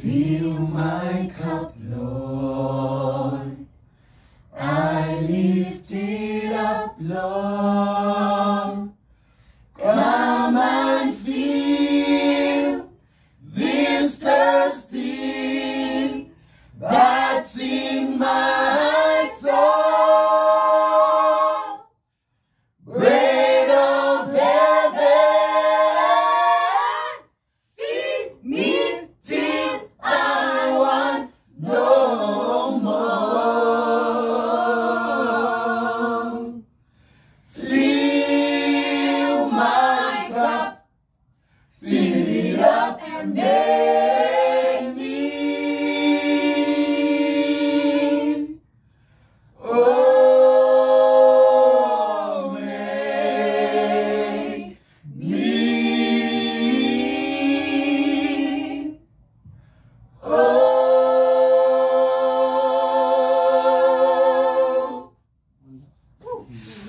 Fill my cup, Lord. I lift it up, Lord. Fill my cup, fill it up and